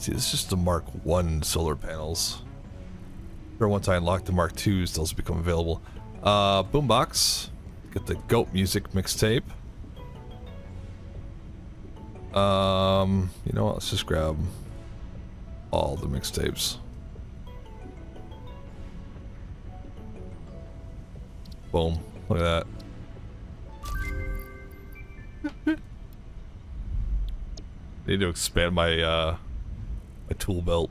See, this is just the Mark 1 solar panels. Or once I unlock the Mark 2s, those become available. Uh, boombox. Get the goat music mixtape. Um, you know what? Let's just grab all the mixtapes. Boom. Look at that. Need to expand my uh my tool belt.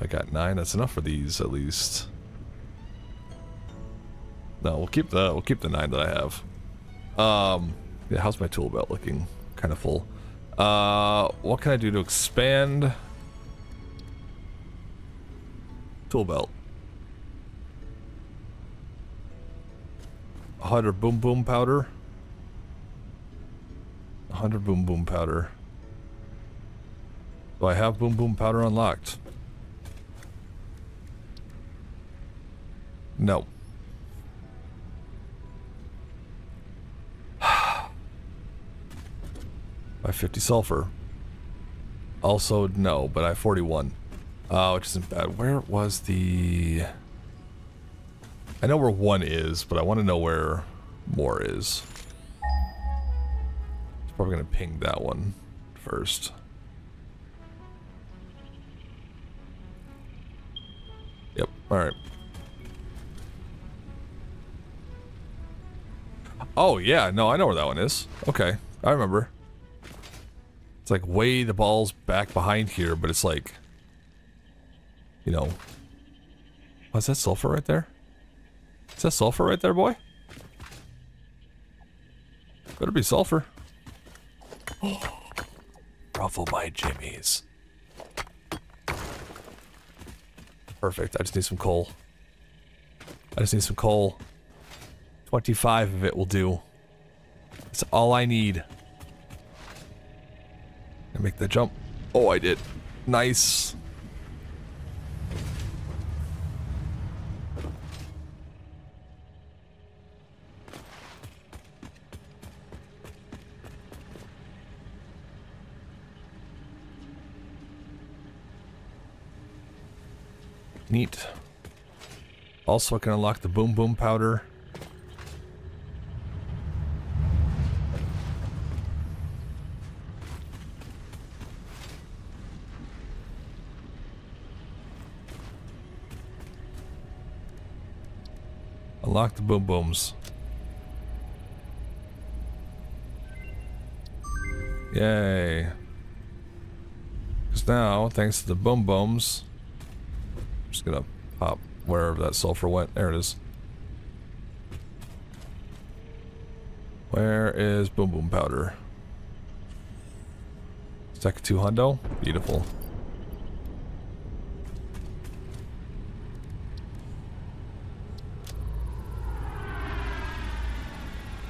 I got nine. That's enough for these, at least. No, we'll keep the we'll keep the nine that I have. Um, yeah, how's my tool belt looking? Kind of full. Uh, what can I do to expand? Tool belt. 100 boom boom powder. 100 boom boom powder. Do I have boom boom powder unlocked? No. By 50 sulfur. Also, no, but I 41. Uh, which isn't bad. Where was the... I know where one is, but I want to know where more is. Probably going to ping that one first. Yep, alright. Oh, yeah, no, I know where that one is. Okay, I remember. It's like way the ball's back behind here, but it's like... You know... Oh, Was that sulfur right there? Is that sulfur right there, boy? Better be sulfur. Ruffle my jimmies. Perfect. I just need some coal. I just need some coal. 25 of it will do. That's all I need. I make the jump. Oh, I did. Nice. Neat. Also, I can unlock the boom boom powder. Unlock the boom booms. Yay. Because now, thanks to the boom booms, gonna pop wherever that sulfur went. There it is. Where is boom boom powder? Stack of two hundo? Beautiful.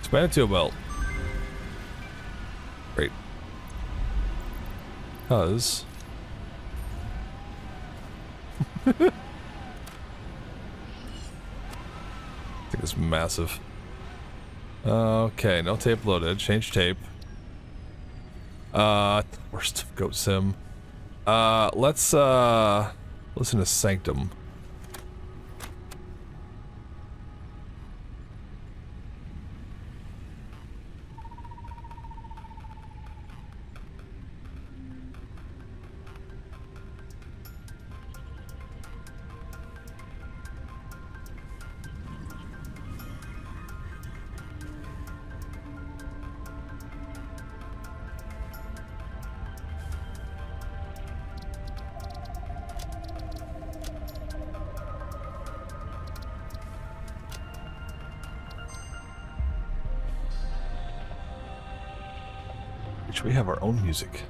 Expand to a belt. Great. Cause I think it's massive. Okay, no tape loaded. Change tape. Uh, worst of Goat Sim. Uh, let's, uh, listen to Sanctum. Music.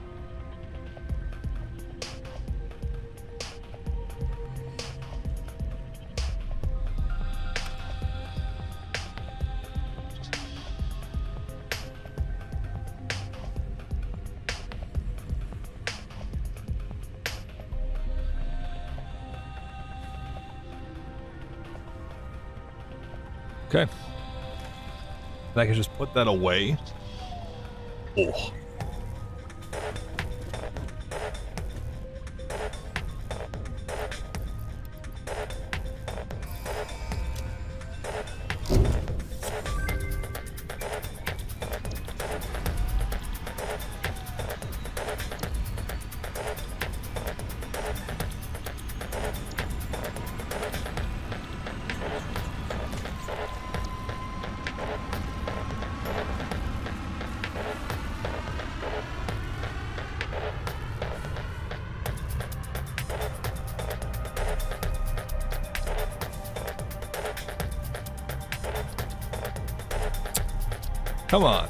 Okay. I can just put that away Oh. Come on.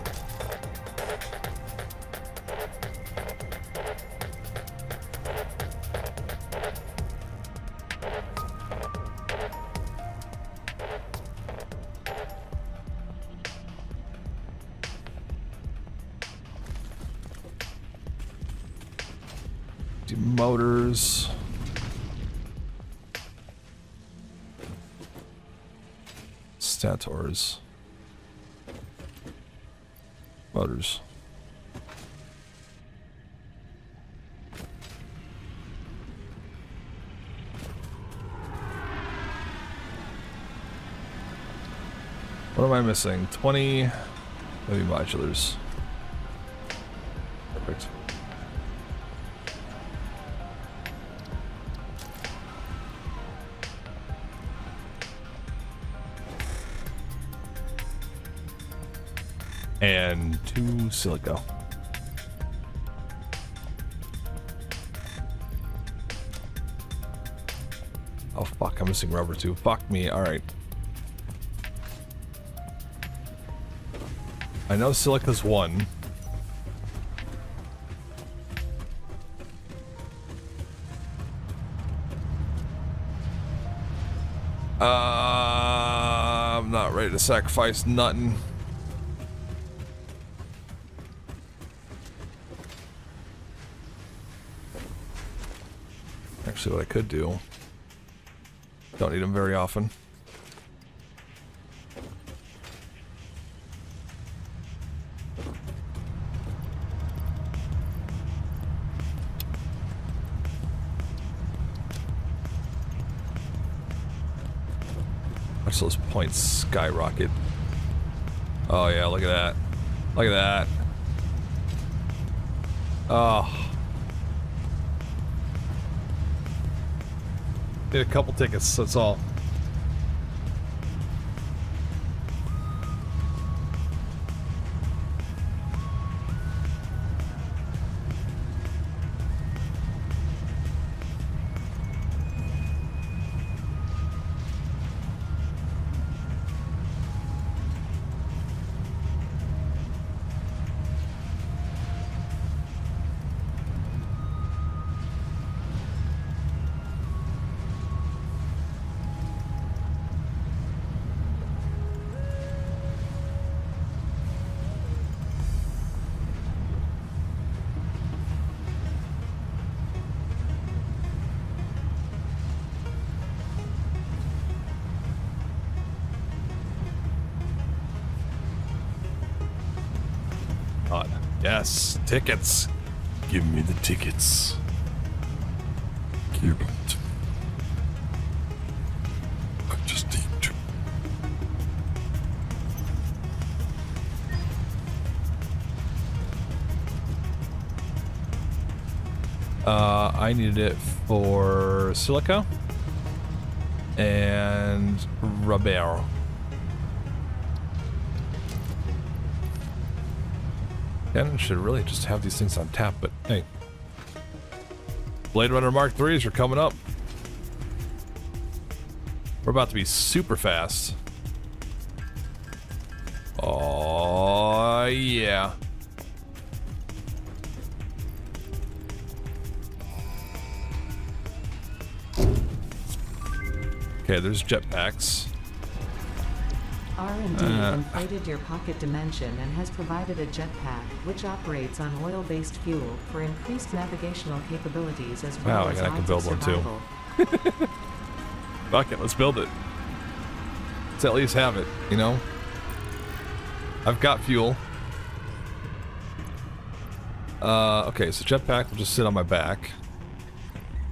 Do motors. Stators. What am I missing? 20 maybe modulars. And two silica. Oh fuck, I'm missing rubber too. Fuck me, alright. I know silica's one. Uh, I'm not ready to sacrifice nothing. Actually, what I could do. Don't need them very often. Watch those points skyrocket. Oh yeah, look at that. Look at that. Oh. A couple tickets, that's all. Yes, tickets. Give me the tickets. Give it. I just need to. Uh, I needed it for silica and rubber. Canon should really just have these things on tap, but hey. Blade Runner Mark IIIs are coming up. We're about to be super fast. Oh, yeah. Okay, there's jetpacks. R&D Uh. inflated your pocket dimension and has provided a jetpack, which operates on oil-based fuel for increased navigational capabilities as well Wow, I as can- I can build one too. Fuck it, let's build it. Let's at least have it, you know? I've got fuel. Uh, okay, so jetpack will just sit on my back.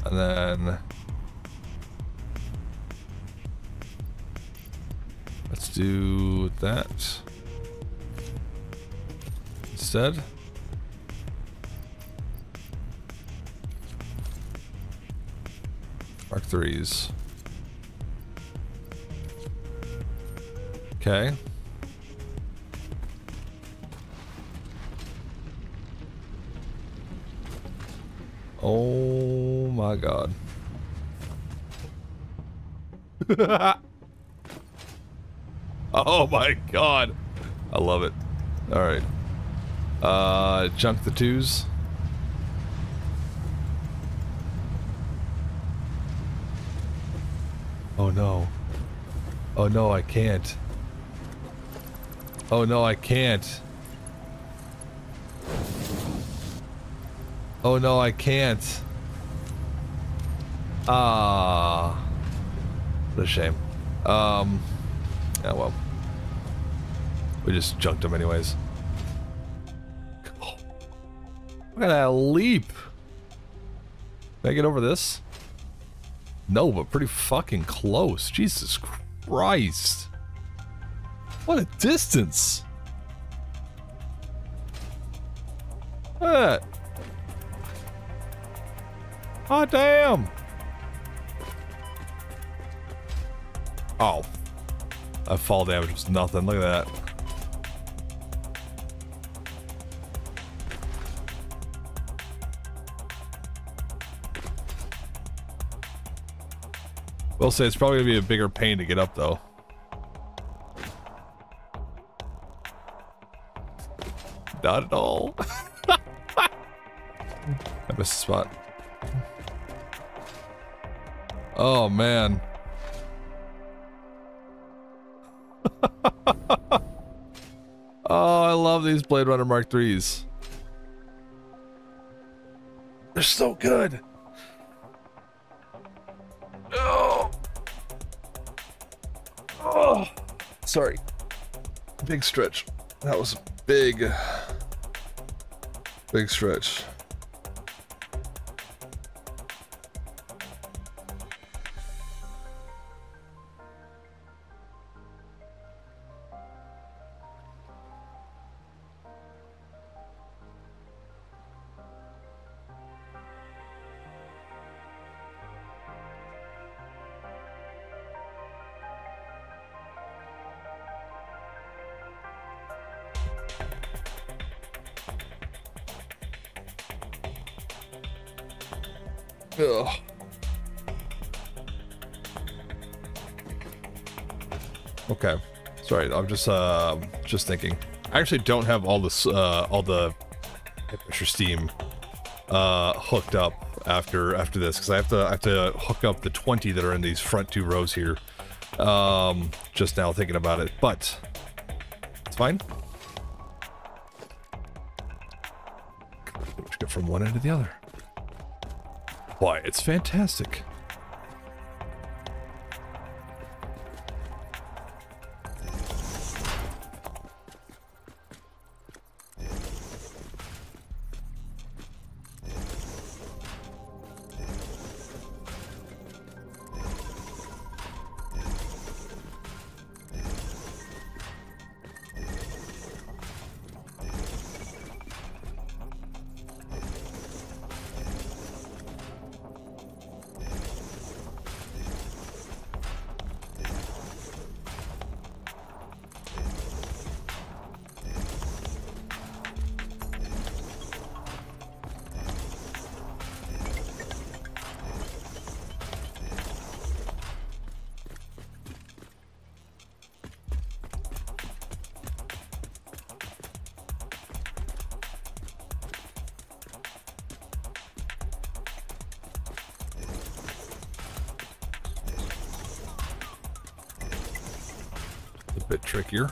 And then... do that. Instead. Mark threes. Okay. Oh my god. oh my god. I love it. Alright. Uh, junk the twos. Oh no. Oh no, I can't. Oh no, I can't. Oh no, I can't. Ah. What a shame. Um. Yeah, well. We just junked him anyways. Oh, look at that leap. Can I get over this? No, but pretty fucking close. Jesus Christ. What a distance. That. Oh, ah, damn. Oh. That fall damage was nothing. Look at that. Will say it's probably gonna be a bigger pain to get up though. Not at all. I missed a spot. Oh man. Love these Blade Runner Mark 3s. They're so good. Oh. Oh. Sorry. Big stretch. That was a big, big stretch. Just uh just thinking. I actually don't have all this uh all the pressure steam uh hooked up after after this because I have to I have to hook up the 20 that are in these front two rows here. Um just now thinking about it, but it's fine. Get from one end to the other. Why, it's fantastic. Bit trickier.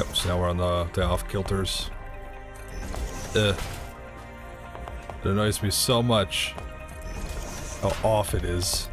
Yep, so now we're on the, the off kilters. Ugh. It annoys me so much how off it is.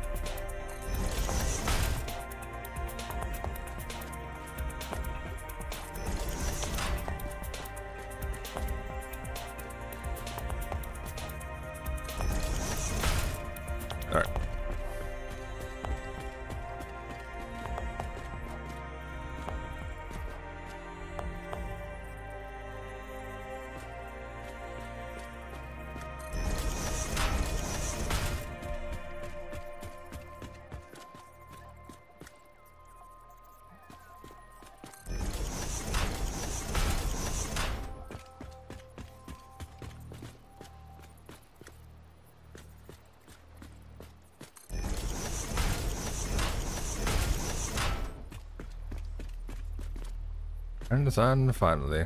And on finally.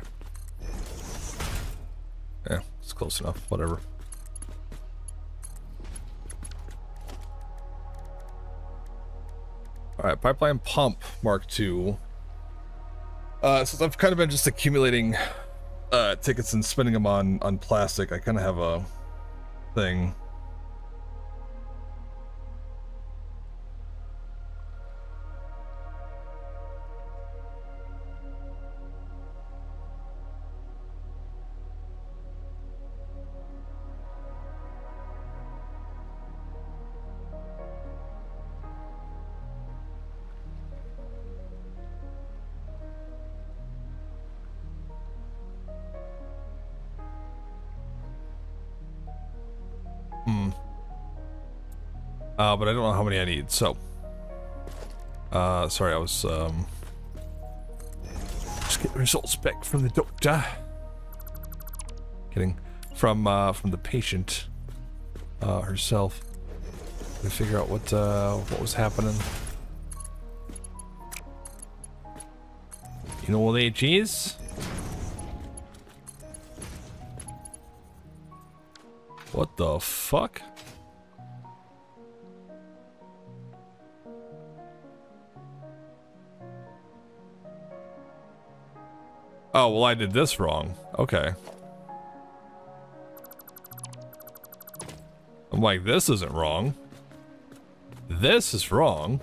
Yeah, it's close enough. Whatever. Alright, pipeline pump mark two. Uh, since I've kind of been just accumulating uh, tickets and spending them on, on plastic, I kind of have a thing. Uh, but I don't know how many I need, so. Uh, sorry, I was, um... Just get the results back from the doctor. Kidding. From, uh, from the patient, uh, herself. To figure out what, uh, what was happening. You know what age is? What the fuck? Oh, well, I did this wrong. Okay. I'm like, this isn't wrong. This is wrong.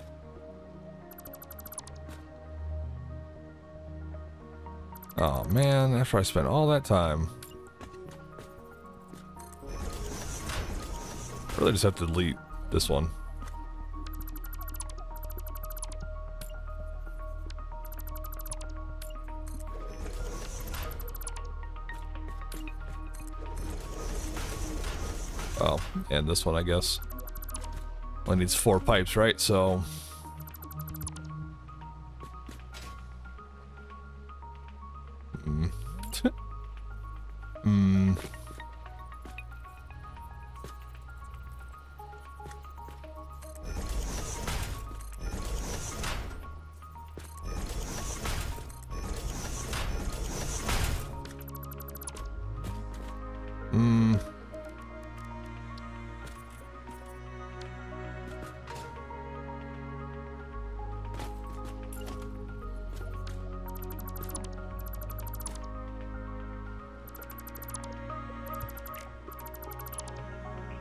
Oh, man, after I spent all that time. Really just have to delete this one. And this one, I guess. Only needs four pipes, right? So...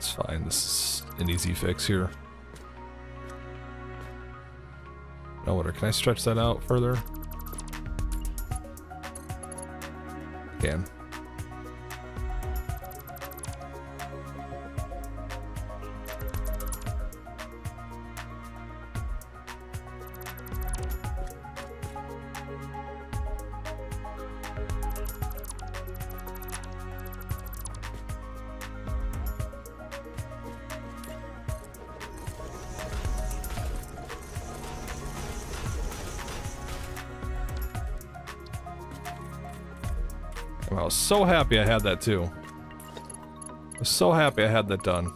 It's fine. This is an easy fix here. No wonder. Can I stretch that out further? Can. So happy I had that too. I was so happy I had that done.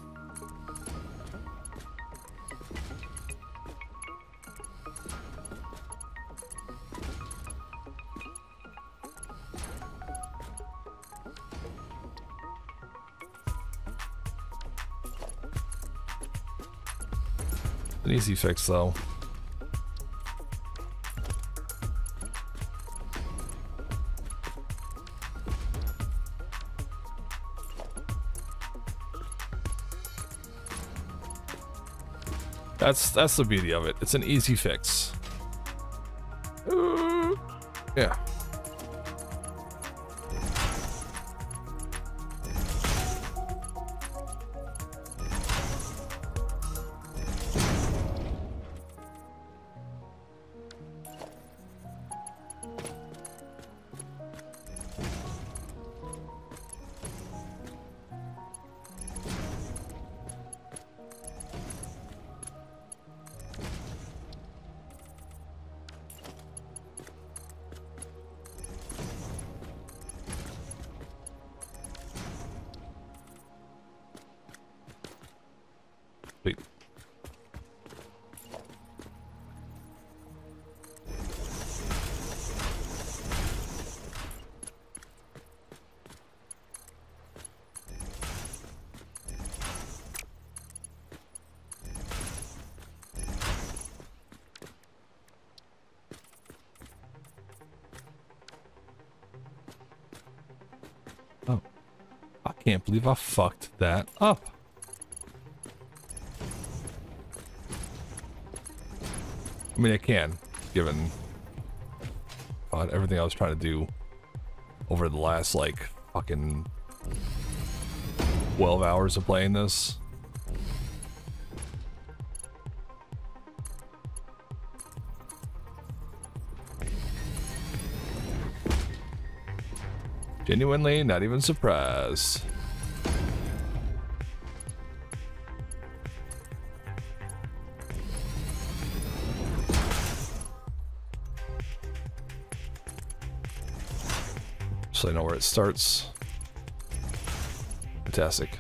An easy fix though. That's that's the beauty of it. It's an easy fix. Yeah. Can't believe I fucked that up. I mean, I can, given everything I was trying to do over the last, like, fucking 12 hours of playing this. Genuinely not even surprised. So I know where it starts. Fantastic.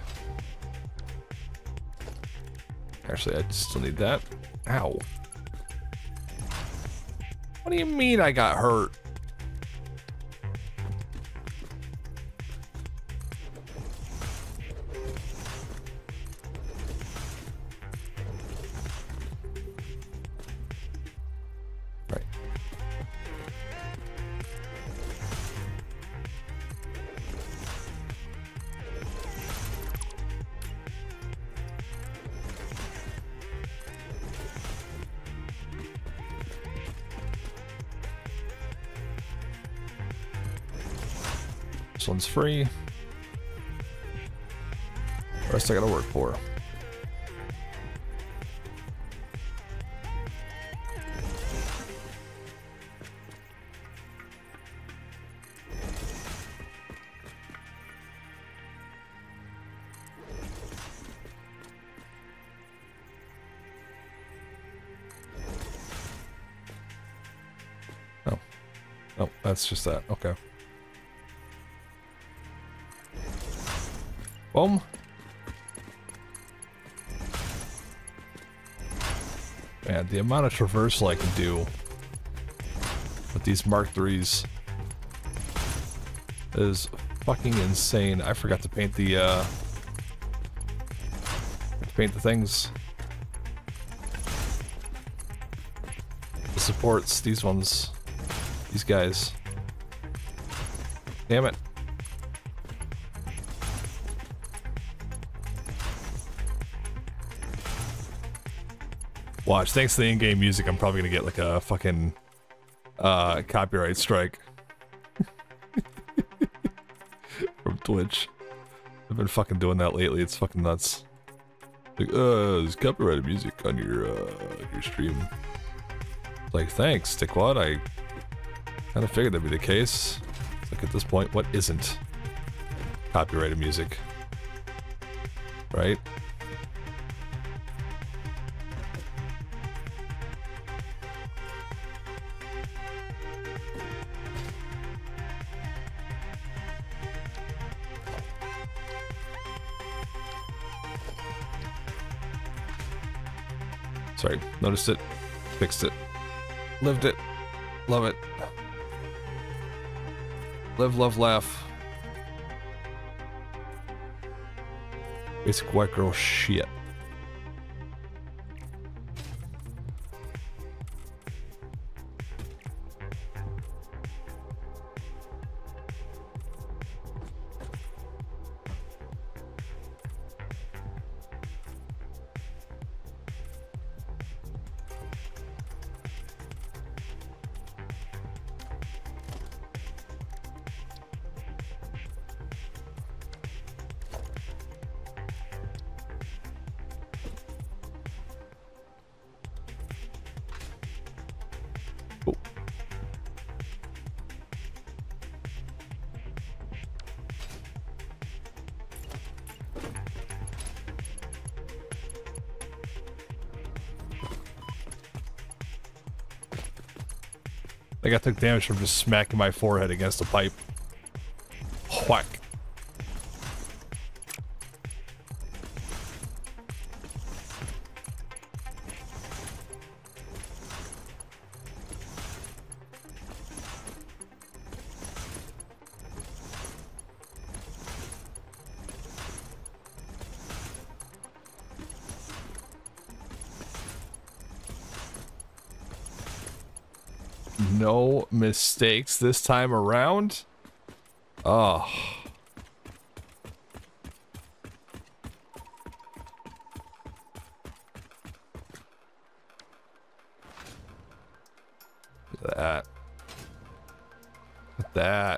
Actually, I still need that. Ow. What do you mean I got hurt? This one's free. Rest I gotta work for. Oh. Oh, that's just that. Okay. Boom. Man, the amount of traversal I can do with these Mark 3s is fucking insane. I forgot to paint the, uh, paint the things. The supports, these ones, these guys. Damn it. Watch, thanks to the in-game music, I'm probably gonna get like a fucking uh, copyright strike from Twitch. I've been fucking doing that lately. It's fucking nuts. Like, uh, there's copyrighted music on your uh, your stream. Like, thanks, Dickwad. I kind of figured that'd be the case. Like at this point, what isn't copyrighted music? Right? Sorry, noticed it, fixed it, lived it, love it. Live, love, laugh. Basic white girl shit. Like I took damage from just smacking my forehead against a pipe. No mistakes this time around. Oh. Look at that. Look at that.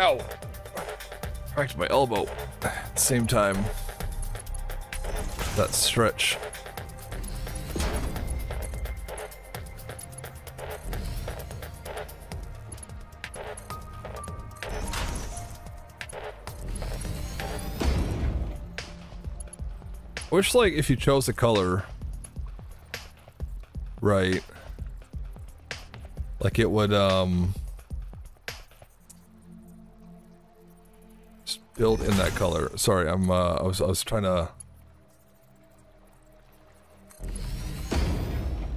Ow. Cracked my elbow. At the same time, that stretch. Wish, like, if you chose a color, right, like it would, um, build in that color. Sorry, I'm, uh, I was, I was trying to.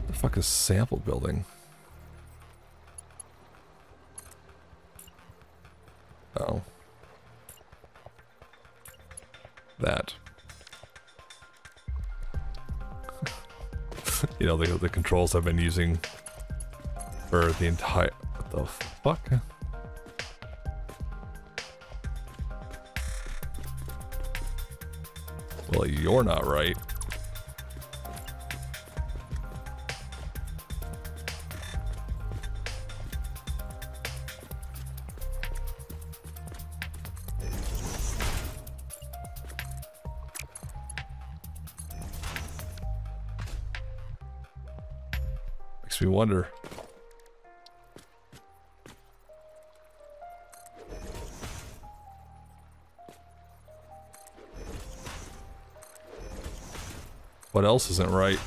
The fuck is sample building? Oh. That. you know, the, the controls I've been using for the entire... What the fuck? Well, you're not right. Makes me wonder. What else isn't right?